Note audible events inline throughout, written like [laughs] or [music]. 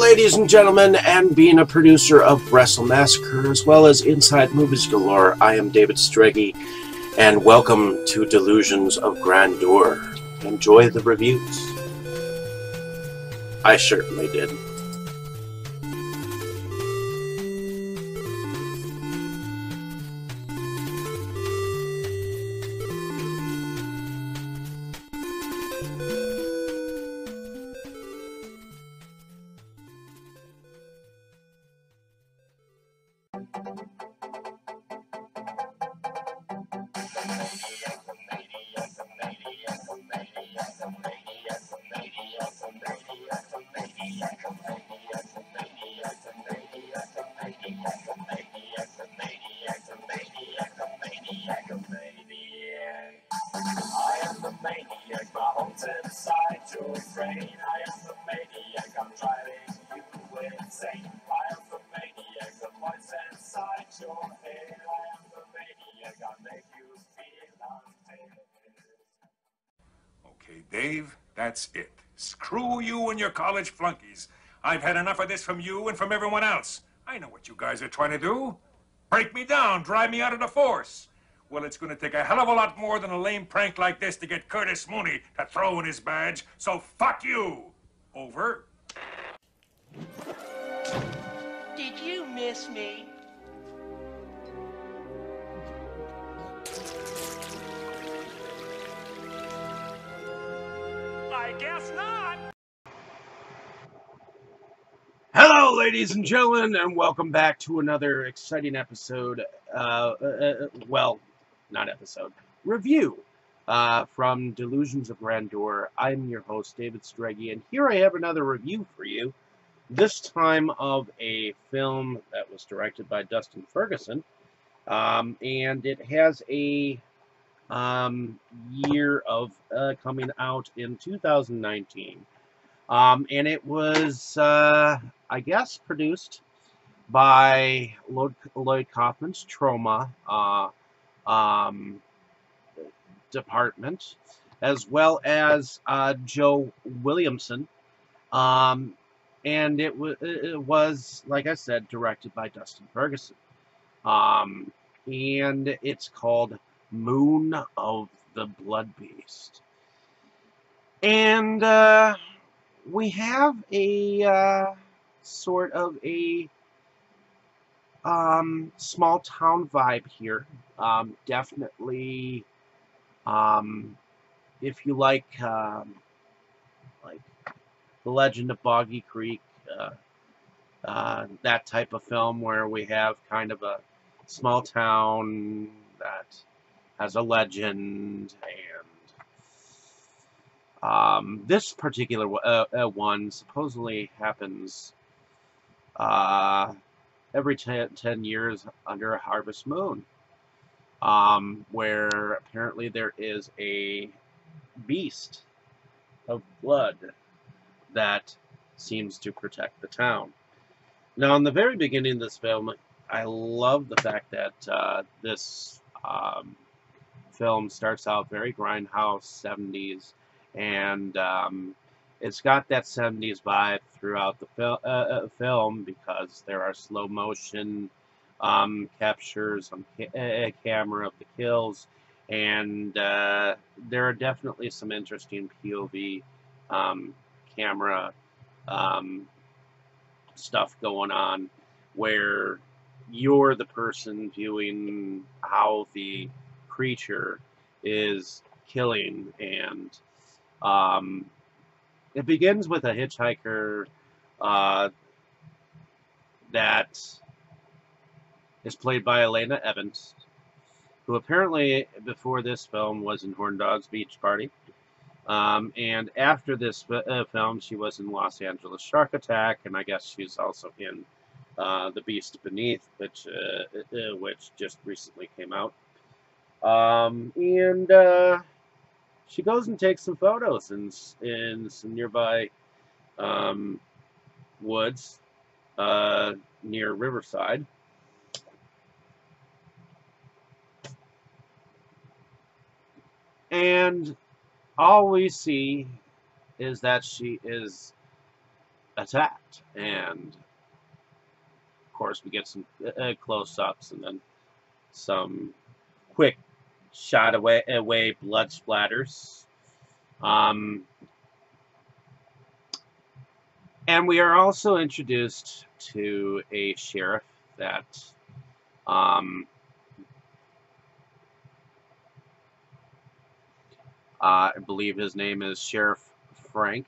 Ladies and gentlemen, and being a producer of Wrestle Massacre as well as Inside Movies Galore, I am David Strege, and welcome to Delusions of Grandeur. Enjoy the reviews. I certainly did. Dave, that's it. Screw you and your college flunkies. I've had enough of this from you and from everyone else. I know what you guys are trying to do. Break me down, drive me out of the force. Well, it's going to take a hell of a lot more than a lame prank like this to get Curtis Mooney to throw in his badge, so fuck you. Over. Did you miss me? I guess not. Hello, ladies and gentlemen, and welcome back to another exciting episode. Uh, uh, uh, well, not episode, review uh, from Delusions of Grandeur. I'm your host, David Strege, and here I have another review for you. This time of a film that was directed by Dustin Ferguson, um, and it has a um, year of uh, coming out in 2019. Um, and it was, uh, I guess, produced by Lloyd, Lloyd Kaufman's Troma uh, um, department, as well as uh, Joe Williamson. Um, and it, it was, like I said, directed by Dustin Ferguson. Um, and it's called Moon of the Blood Beast. And uh, we have a uh, sort of a um, small town vibe here. Um, definitely, um, if you like, um, like The Legend of Boggy Creek, uh, uh, that type of film where we have kind of a small town that has a legend and um, this particular uh, uh, one supposedly happens uh, every ten, 10 years under a harvest moon, um, where apparently there is a beast of blood that seems to protect the town. Now, in the very beginning of this film, I love the fact that uh, this um, film starts out very grindhouse 70s and um, it's got that 70s vibe throughout the fil uh, uh, film because there are slow motion um, captures on ca uh, camera of the kills and uh, there are definitely some interesting POV um, camera um, stuff going on where you're the person viewing how the creature is killing and um, it begins with a hitchhiker uh, that is played by Elena Evans who apparently before this film was in Horn Dog's Beach Party. Um, and after this uh, film she was in Los Angeles Shark Attack and I guess she's also in uh, The Beast Beneath which uh, uh which just recently came out um, and uh, she goes and takes some photos in, in some nearby um, woods uh, near Riverside. And all we see is that she is attacked. And of course, we get some uh, close-ups and then some quick shot away away blood splatters. Um, and we are also introduced to a sheriff that um, uh, I believe his name is Sheriff Frank.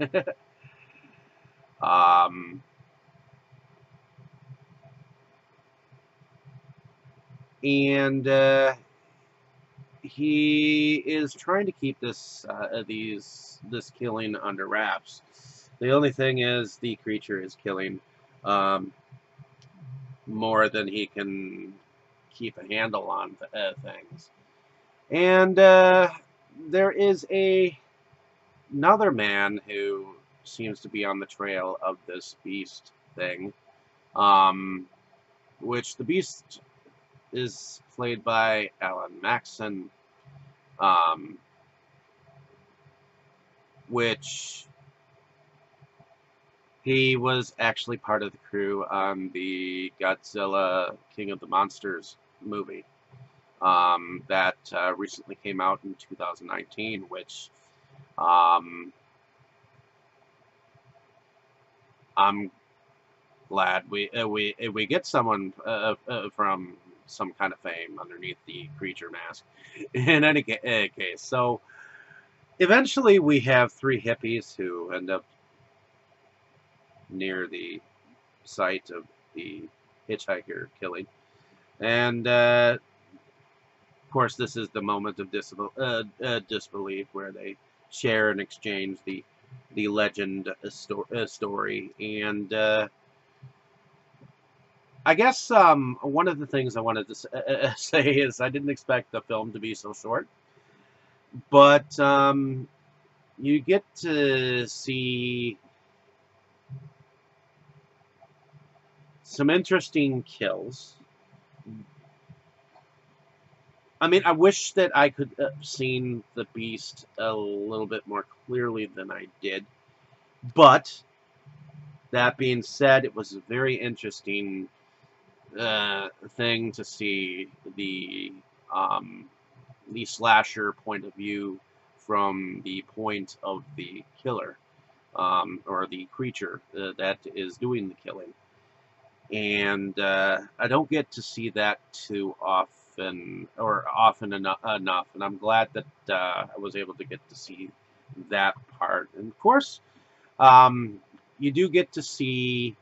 [laughs] um, and uh, he is trying to keep this uh, these this killing under wraps. The only thing is the creature is killing um, more than he can keep a handle on uh, things. And uh, there is a another man who seems to be on the trail of this beast thing, um, which the beast is played by Alan Maxson, um, which he was actually part of the crew on the Godzilla King of the Monsters movie um, that uh, recently came out in 2019, which um, I'm glad we uh, we uh, we get someone uh, uh, from some kind of fame underneath the creature mask. [laughs] In any uh, case, so eventually we have three hippies who end up near the site of the hitchhiker killing, and uh, of course, this is the moment of disbel uh, uh, disbelief where they share and exchange the the legend uh, uh, story. And uh, I guess um, one of the things I wanted to uh, [laughs] say is I didn't expect the film to be so short. But um, you get to see some interesting kills I mean, I wish that I could have seen the Beast a little bit more clearly than I did. But, that being said, it was a very interesting thing to see the, um, the slasher point of view from the point of the killer, um, or the creature uh, that is doing the killing. And uh, I don't get to see that too often or often enough, enough and I'm glad that uh, I was able to get to see that part. And of course, um, you do get to see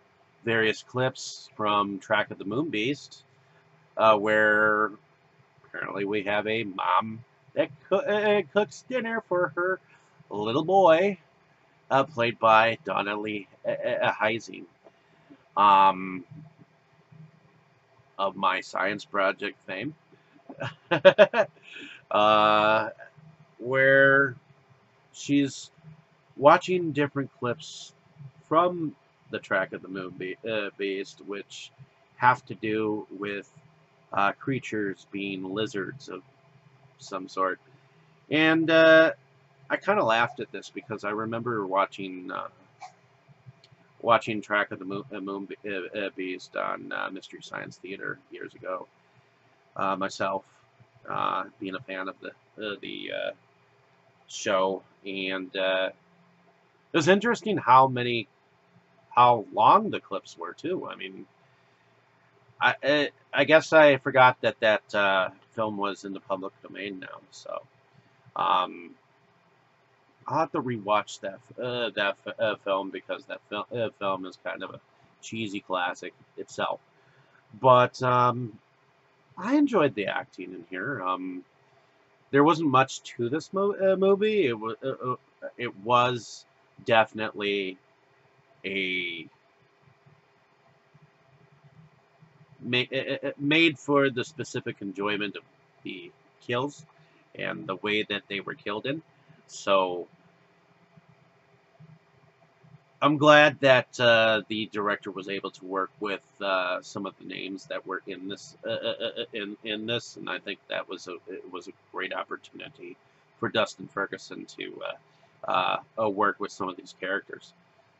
various clips from Track of the Moon Beast, uh, where apparently we have a mom that co uh, cooks dinner for her little boy, uh, played by Donna Lee uh, uh, Heising. Um, of my science project fame. [laughs] uh, where she's watching different clips from the track of the moon be uh, beast, which have to do with uh, creatures being lizards of some sort. And uh, I kind of laughed at this because I remember watching uh, watching Track of the Moon, uh, moon uh, Beast on Mystery Science Theater years ago myself, being a fan of the the show, and it was interesting how many, how long the clips were too. I mean, I I guess I forgot that that uh, film was in the public domain now, so. Um, I'll have to rewatch that uh, that uh, film because that fil uh, film is kind of a cheesy classic itself. But um, I enjoyed the acting in here. Um, there wasn't much to this mo uh, movie. It was uh, it was definitely a made for the specific enjoyment of the kills and the way that they were killed in. So I'm glad that uh, the director was able to work with uh, some of the names that were in this uh, uh, uh, uh in in this, and I think that was a it was a great opportunity for Dustin Ferguson to work with some of these characters.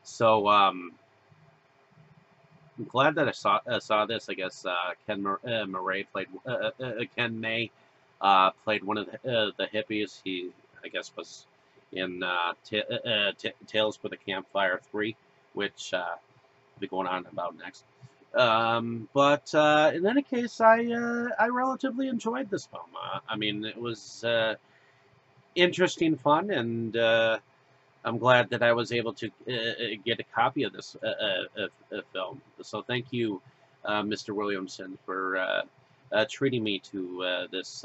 So um, I'm glad that I saw uh, saw this. I guess uh, Ken Mur- uh, Murray played uh, uh, uh, Ken May played one of the, the hippies. He I guess was in Tales with a Campfire three, which will be going on about next. Um, but in any case, I I relatively enjoyed this film. I mean, it was interesting, fun, and I'm glad that I was able to uh, uh, get a copy of this uh, uh, uh, film. So thank you, Mr. Williamson, for treating me to this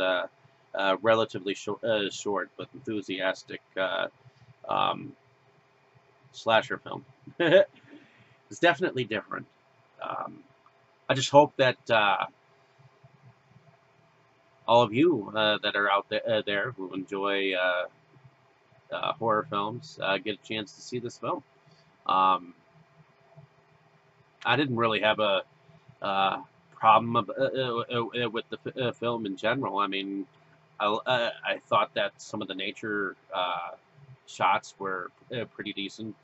relatively short, short but enthusiastic um, slasher film. [laughs] it's definitely different. Um, I just hope that all of you uh, that are out there, uh, there who enjoy uh, uh, horror films uh, get a chance to see this film. Um, I didn't really have a uh, problem of, uh, uh, uh, with the film in general. I mean, I, I thought that some of the nature shots were pretty decent.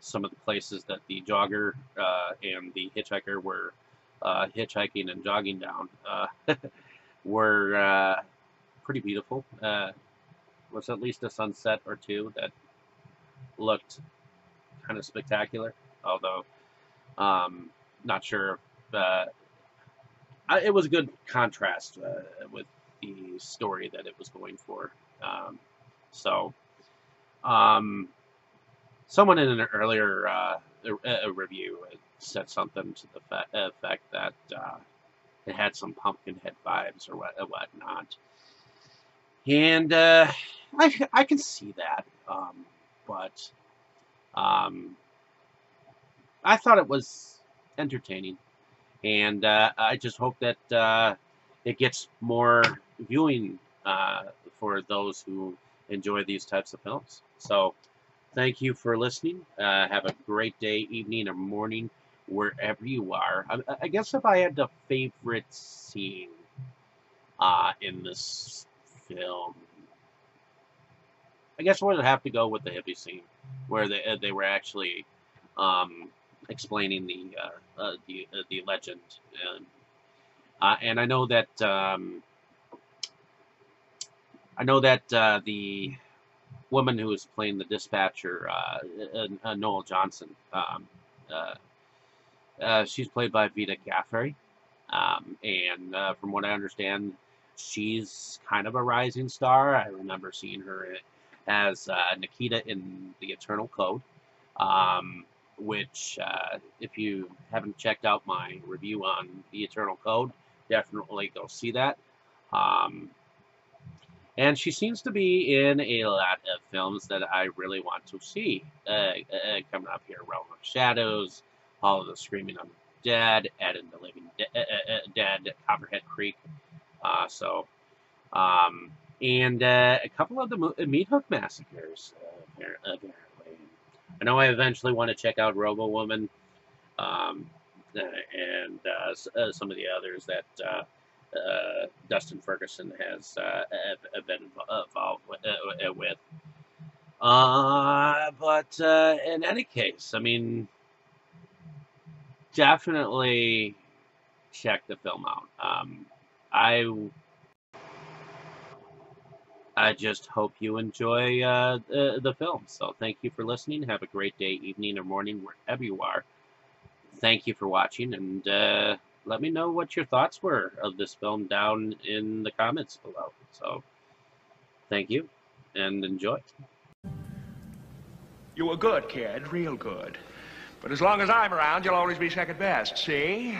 Some of the places that the jogger and the hitchhiker were hitchhiking and jogging down [laughs] were pretty beautiful. Uh, was at least a sunset or two that looked kind of spectacular. Although, um, not sure. If, uh, I, it was a good contrast uh, with the story that it was going for. Um, so, um, someone in an earlier uh, a, a review said something to the effect that uh, it had some Pumpkinhead vibes or what whatnot, and uh, I I can see that, um, but um, I thought it was entertaining, and uh, I just hope that uh, it gets more viewing uh, for those who enjoy these types of films. So. Thank you for listening. Uh, have a great day, evening, or morning, wherever you are. I, I guess if I had a favorite scene uh, in this film, I guess would have to go with the hippie scene, where they uh, they were actually um, explaining the uh, uh, the uh, the legend, and uh, and I know that um, I know that uh, the woman who was playing the dispatcher, Noel Johnson. Um, she's played by Vita Gaffrey, um, and from what I understand, she's kind of a rising star. I remember seeing her as uh, Nikita in The Eternal Code, um, which, uh, if you haven't checked out my review on The Eternal Code, definitely go see that. Um, and she seems to be in a lot of films that I really want to see uh, uh, coming up here. Realm of Shadows, Hall of the Screaming Undead, Ed and the Living De- uh, uh, Dead, Copperhead Creek. Uh, so, um, and uh, a couple of the Mo- Meat Hook Massacres, uh, apparently. I know I eventually want to check out Robo Woman um, uh, and uh, uh, some of the others that uh, uh, Dustin Ferguson has uh, uh, been involved with. Uh, with. Uh, but uh, in any case, I mean, definitely check the film out. Um, I I just hope you enjoy uh, the, the film. So thank you for listening. Have a great day, evening, or morning, wherever you are. Thank you for watching, and uh, let me know what your thoughts were of this film down in the comments below. So thank you, and enjoy. You were good, kid, real good. But as long as I'm around, you'll always be second best, see?